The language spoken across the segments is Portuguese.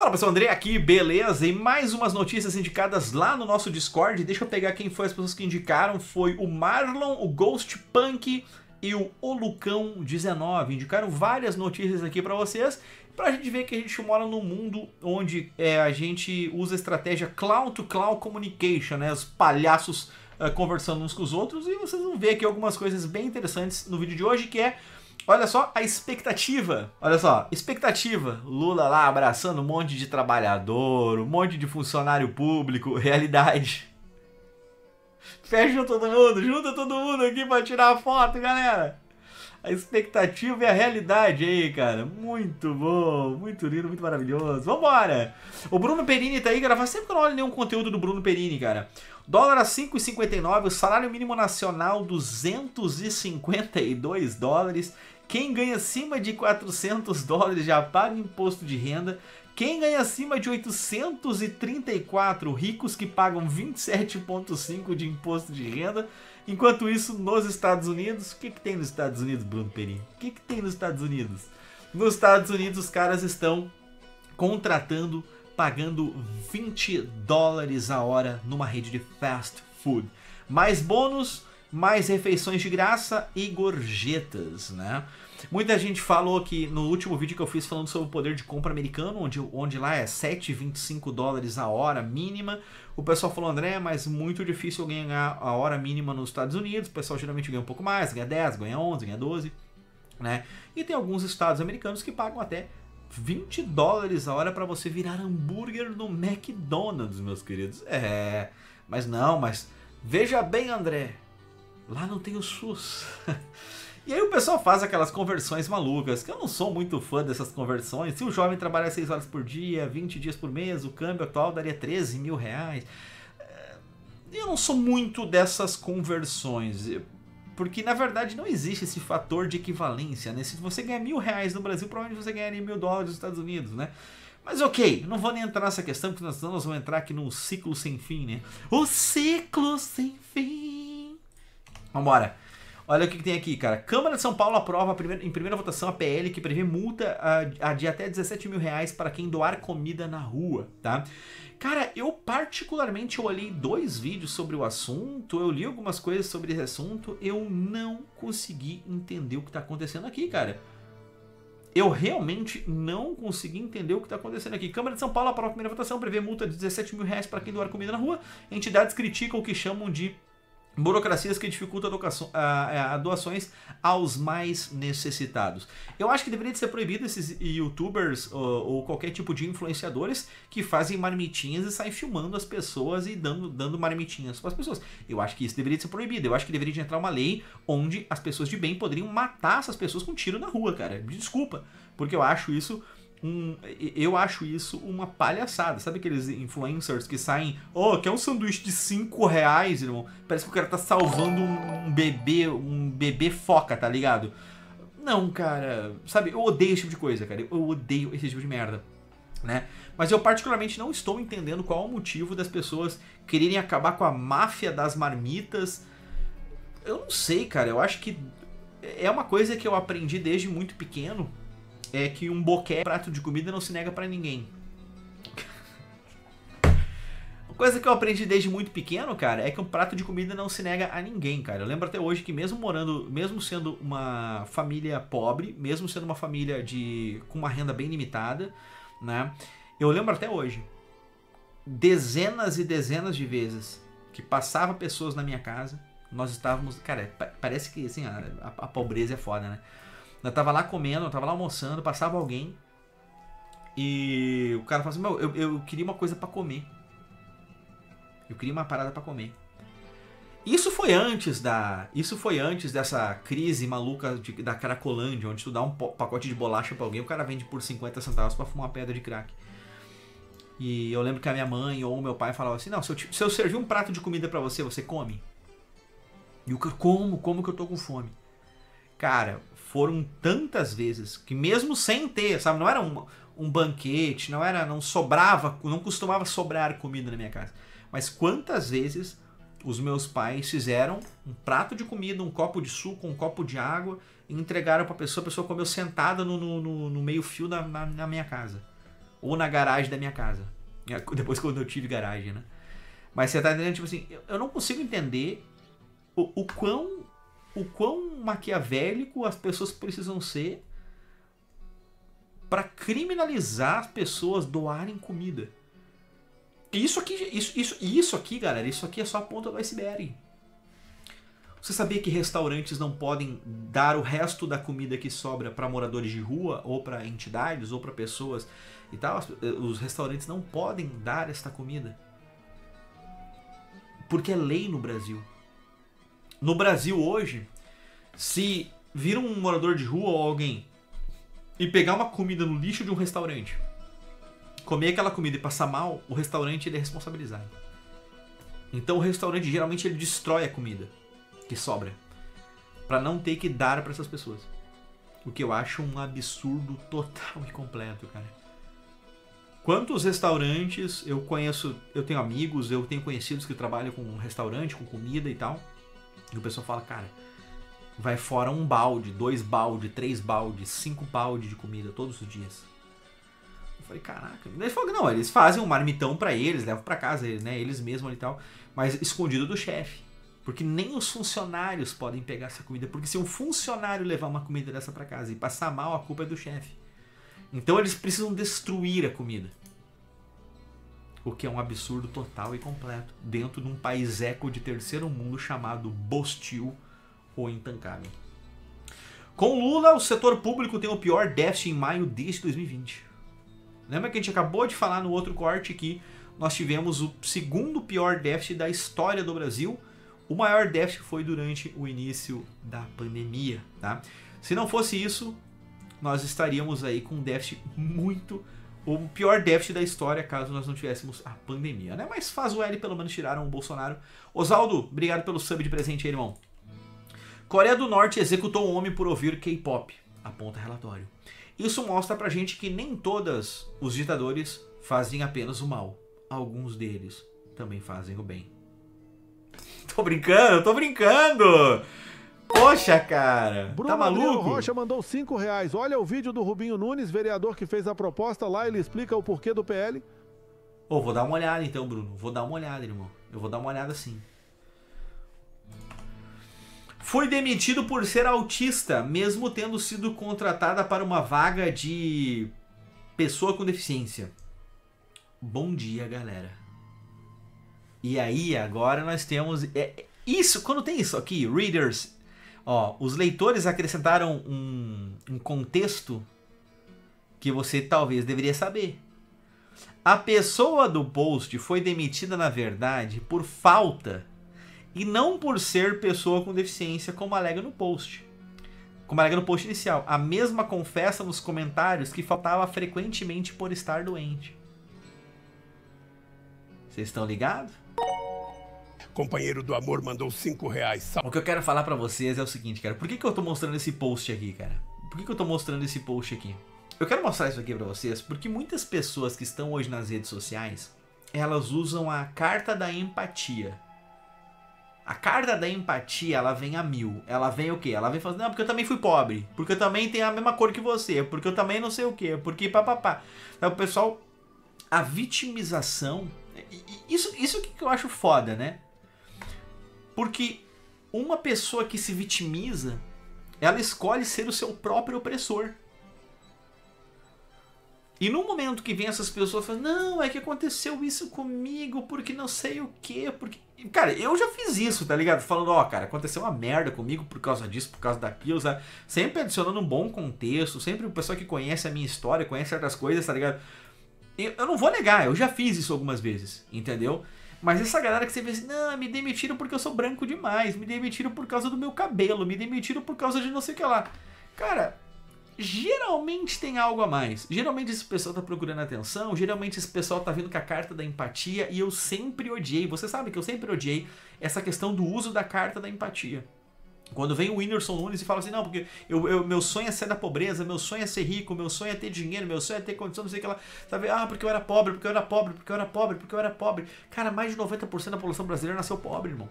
Fala pessoal, André aqui, beleza? E mais umas notícias indicadas lá no nosso Discord. Deixa eu pegar quem foi as pessoas que indicaram. Foi o Marlon, o Ghost Punk e o Olucão19. Indicaram várias notícias aqui para vocês. Pra gente ver que a gente mora num mundo onde é, a gente usa a estratégia cloud-to-cloud communication, né? Os palhaços uh, conversando uns com os outros. E vocês vão ver aqui algumas coisas bem interessantes no vídeo de hoje, que é Olha só a expectativa. Olha só, expectativa. Lula lá abraçando um monte de trabalhador, um monte de funcionário público. Realidade. Fecha todo mundo, junta todo mundo aqui pra tirar a foto, galera. A expectativa e a realidade aí, cara. Muito bom, muito lindo, muito maravilhoso. Vambora! O Bruno Perini tá aí, cara. Faz tempo que eu não olho nenhum conteúdo do Bruno Perini, cara. Dólar a 5,59, o salário mínimo nacional 252 dólares. Quem ganha acima de 400 dólares já paga imposto de renda. Quem ganha acima de 834 ricos que pagam 27,5 de imposto de renda. Enquanto isso, nos Estados Unidos, o que, que tem nos Estados Unidos, Bruno Perini? O que, que tem nos Estados Unidos? Nos Estados Unidos, os caras estão contratando, pagando 20 dólares a hora numa rede de fast food. Mais bônus, mais refeições de graça e gorjetas, né? Muita gente falou que no último vídeo que eu fiz falando sobre o poder de compra americano, onde, onde lá é 7,25 dólares a hora mínima, o pessoal falou, André, mas muito difícil ganhar a hora mínima nos Estados Unidos, o pessoal geralmente ganha um pouco mais, ganha 10, ganha 11, ganha 12, né? E tem alguns estados americanos que pagam até 20 dólares a hora para você virar hambúrguer no McDonald's, meus queridos. É, mas não, mas veja bem, André, lá não tem o SUS. E aí o pessoal faz aquelas conversões malucas, que eu não sou muito fã dessas conversões. Se o jovem trabalhar 6 horas por dia, 20 dias por mês, o câmbio atual daria 13 mil reais. É, eu não sou muito dessas conversões. Porque na verdade não existe esse fator de equivalência, né? Se você ganhar mil reais no Brasil, provavelmente você ganharia mil dólares nos Estados Unidos, né? Mas ok, não vou nem entrar nessa questão, porque nós vamos entrar aqui num ciclo sem fim, né? O ciclo sem fim. Vambora. Olha o que, que, tem aqui, cara. Câmara de São Paulo aprova em primeira votação a PL que prevê multa a, a de até 17 mil reais para quem doar comida na rua, tá? Cara, eu particularmente olhei dois vídeos sobre o assunto, eu li algumas coisas sobre esse assunto, eu não consegui entender o que está acontecendo aqui, cara. Eu realmente não consegui entender o que está acontecendo aqui. Câmara de São Paulo aprova a primeira votação, prevê multa de 17 mil reais para quem doar comida na rua. Entidades criticam o que chamam de burocracias que dificultam a doações aos mais necessitados. Eu acho que deveria ser proibido esses youtubers ou, ou, qualquer tipo de influenciadores que fazem marmitinhas e saem filmando as pessoas e dando, dando marmitinhas para as pessoas. Eu acho que isso deveria ser proibido. Eu acho que deveria entrar uma lei onde as pessoas de bem poderiam matar essas pessoas com um tiro na rua, cara. Desculpa, porque eu acho isso um, eu acho isso uma palhaçada. Sabe aqueles influencers que saem, oh, quer um sanduíche de 5 reais, irmão? Parece que o cara tá salvando um bebê, um bebê foca, tá ligado? Não, cara, sabe, eu odeio esse tipo de coisa, cara. Eu odeio esse tipo de merda, né? Mas eu particularmente não estou entendendo qual é o motivo das pessoas quererem acabar com a máfia das marmitas. Eu não sei, cara. Eu acho que é uma coisa que eu aprendi desde muito pequeno é que um boquete, prato de comida, não se nega para ninguém. Uma coisa que eu aprendi desde muito pequeno, cara, é que um prato de comida não se nega a ninguém, cara. Eu lembro até hoje que mesmo morando, mesmo sendo uma família pobre, mesmo sendo uma família de com uma renda bem limitada, né? Eu lembro até hoje dezenas e dezenas de vezes que passava pessoas na minha casa, nós estávamos, cara, parece que assim, a, a, a pobreza é foda, né? Eu tava lá comendo, eu tava lá almoçando, passava alguém. E o cara falou assim: Meu, eu, eu queria uma coisa para comer. Eu queria uma parada para comer. Isso foi antes da. Isso foi antes dessa crise maluca de, da Caracolândia, onde tu dá um pacote de bolacha para alguém, o cara vende por 50 centavos para fumar uma pedra de crack. E eu lembro que a minha mãe ou o meu pai falavam assim: Não, se eu, se eu servir um prato de comida para você, você come? E o cara, como? Como que eu tô com fome? Cara, foram tantas vezes que mesmo sem ter, sabe, não era um, um banquete, não era, não sobrava, não costumava sobrar comida na minha casa. Mas quantas vezes os meus pais fizeram um prato de comida, um copo de suco, um copo de água e entregaram para a pessoa, a pessoa comeu sentada no, no, no meio fio da, na, na minha casa. Ou na garagem da minha casa. Depois quando eu tive garagem, né? Mas você tá entendendo, tipo assim, eu não consigo entender o, o quão o quão maquiavélico as pessoas precisam ser para criminalizar as pessoas doarem comida. Isso aqui, isso, isso, isso aqui, galera, isso aqui é só a ponta do iceberg. Você sabia que restaurantes não podem dar o resto da comida que sobra para moradores de rua ou para entidades ou para pessoas e tal? Os restaurantes não podem dar esta comida. Porque é lei no Brasil. No Brasil hoje, se vir um morador de rua ou alguém e pegar uma comida no lixo de um restaurante, comer aquela comida e passar mal, o restaurante ele é responsabilizado. Então o restaurante geralmente ele destrói a comida que sobra para não ter que dar para essas pessoas. O que eu acho um absurdo total e completo, cara. Quantos restaurantes eu conheço, eu tenho amigos, eu tenho conhecidos que trabalham com restaurante, com comida e tal. E o pessoal fala, cara, vai fora um balde, dois balde, três baldes, cinco balde de comida todos os dias. Eu falei, caraca. Eles falaram, não, eles fazem um marmitão para eles, levam para casa, né, eles mesmos e tal, mas escondido do chefe. Porque nem os funcionários podem pegar essa comida. Porque se um funcionário levar uma comida dessa para casa e passar mal, a culpa é do chefe. Então eles precisam destruir a comida. O que é um absurdo total e completo. Dentro de um país eco de terceiro mundo chamado Bostil ou Intancável. Com Lula, o setor público tem o pior déficit em maio desde 2020. Lembra que a gente acabou de falar no outro corte que nós tivemos o segundo pior déficit da história do Brasil o maior déficit foi durante o início da pandemia, tá? Se não fosse isso, nós estaríamos aí com um déficit muito o pior déficit da história caso nós não tivéssemos a pandemia, né? Mas faz o L, pelo menos tiraram o Bolsonaro. Oswaldo, obrigado pelo sub de presente aí, irmão. Coreia do Norte executou um homem por ouvir K-pop, aponta relatório. Isso mostra pra gente que nem todos os ditadores fazem apenas o mal. Alguns deles também fazem o bem. Tô brincando, tô brincando. Poxa, cara. Tá Bruno tá maluco? Adriano Rocha mandou 5 reais. Olha o vídeo do Rubinho Nunes, vereador que fez a proposta lá, ele explica o porquê do PL. Ô, oh, vou dar uma olhada então, Bruno. Vou dar uma olhada, irmão. Eu vou dar uma olhada sim. Foi demitido por ser autista, mesmo tendo sido contratada para uma vaga de pessoa com deficiência. Bom dia, galera. E aí, agora nós temos. É, isso, quando tem isso aqui, readers, ó, os leitores acrescentaram um, um contexto que você talvez deveria saber. A pessoa do post foi demitida, na verdade, por falta e não por ser pessoa com deficiência, como alega no post. Como alega no post inicial. A mesma confessa nos comentários que faltava frequentemente por estar doente. Vocês estão ligados? Companheiro do amor mandou 5 reais. O que eu quero falar para vocês é o seguinte, cara. Por que, que eu tô mostrando esse post aqui, cara? Por que, que eu tô mostrando esse post aqui? Eu quero mostrar isso aqui para vocês porque muitas pessoas que estão hoje nas redes sociais, elas usam a carta da empatia. A carta da empatia, ela vem a mil. Ela vem o quê? Ela vem falando, não, porque eu também fui pobre. Porque eu também tenho a mesma cor que você. Porque eu também não sei o quê. Porque papapá. Então, o pessoal, a vitimização isso, isso que eu acho foda, né? Porque uma pessoa que se vitimiza, ela escolhe ser o seu próprio opressor. E no momento que vem essas pessoas falando, não, é que aconteceu isso comigo, porque não sei o que, porque. Cara, eu já fiz isso, tá ligado? Falando, ó, oh, cara, aconteceu uma merda comigo por causa disso, por causa daquilo, sabe? Sempre adicionando um bom contexto, sempre o pessoal que conhece a minha história, conhece certas coisas, tá ligado? Eu não vou negar, eu já fiz isso algumas vezes, entendeu? Mas essa galera que você vê assim, não, me demitiram porque eu sou branco demais, me demitiram por causa do meu cabelo, me demitiram por causa de não sei o que lá. Cara, geralmente tem algo a mais. Geralmente esse pessoal tá procurando atenção, geralmente esse pessoal tá vindo com a carta da empatia e eu sempre odiei, você sabe que eu sempre odiei essa questão do uso da carta da empatia. Quando vem o Whindersson Nunes e fala assim, não, porque eu, eu, meu sonho é sair da pobreza, meu sonho é ser rico, meu sonho é ter dinheiro, meu sonho é ter condição, não sei o que lá. Sabe? Ah, porque eu era pobre, porque eu era pobre, porque eu era pobre, porque eu era pobre. Cara, mais de 90% da população brasileira nasceu pobre, irmão.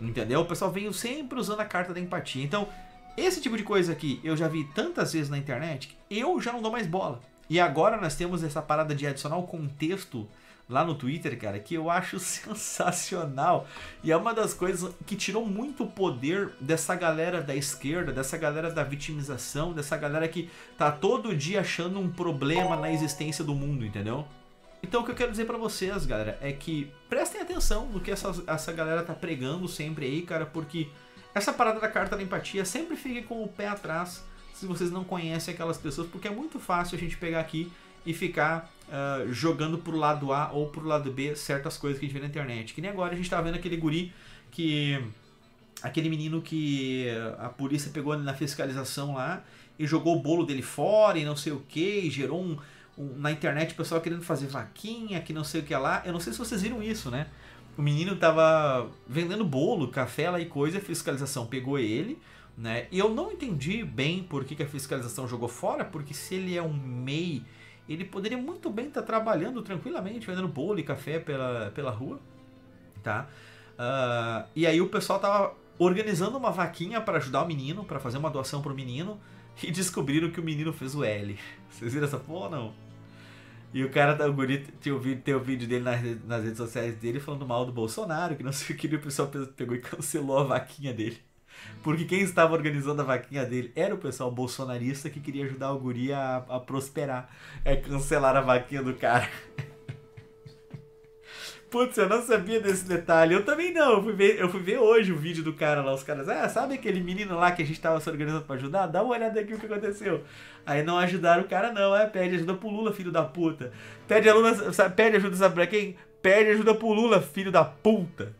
Entendeu? O pessoal vem sempre usando a carta da empatia. Então, esse tipo de coisa aqui eu já vi tantas vezes na internet que eu já não dou mais bola. E agora nós temos essa parada de adicionar o contexto lá no Twitter, cara, que eu acho sensacional. E é uma das coisas que tirou muito o poder dessa galera da esquerda, dessa galera da vitimização, dessa galera que tá todo dia achando um problema na existência do mundo, entendeu? Então o que eu quero dizer para vocês, galera, é que prestem atenção no que essa, essa galera tá pregando sempre aí, cara, porque essa parada da carta da empatia sempre fique com o pé atrás se vocês não conhecem aquelas pessoas, porque é muito fácil a gente pegar aqui e ficar uh, jogando pro lado A ou pro lado B certas coisas que a gente vê na internet. Que nem agora a gente tá vendo aquele guri que. aquele menino que a polícia pegou na fiscalização lá e jogou o bolo dele fora e não sei o que, gerou um, um, na internet o pessoal querendo fazer vaquinha, que não sei o que lá. Eu não sei se vocês viram isso, né? O menino tava vendendo bolo, café lá e coisa, a fiscalização pegou ele, né? E eu não entendi bem por que, que a fiscalização jogou fora, porque se ele é um MEI ele poderia muito bem estar tá trabalhando tranquilamente, vendendo bolo e café pela, pela rua, tá? Uh, e aí o pessoal tava organizando uma vaquinha para ajudar o menino, para fazer uma doação pro menino, e descobriram que o menino fez o L. Vocês viram essa porra não? E o cara, o guri, tem o vídeo, tem o vídeo dele nas, nas redes sociais dele falando mal do Bolsonaro, que não sei o que, o pessoal pegou e cancelou a vaquinha dele. Porque quem estava organizando a vaquinha dele era o pessoal bolsonarista que queria ajudar o guri a, a prosperar. É cancelar a vaquinha do cara. Putz, eu não sabia desse detalhe. Eu também não. Eu fui, ver, eu fui ver hoje o vídeo do cara lá. Os caras, ah, sabe aquele menino lá que a gente tava se organizando pra ajudar? Dá uma olhada aqui o que aconteceu. Aí não ajudaram o cara, não. É, pede ajuda pro Lula, filho da puta. Pede, aluna, pede ajuda, sabe pra quem? Pede ajuda pro Lula, filho da puta.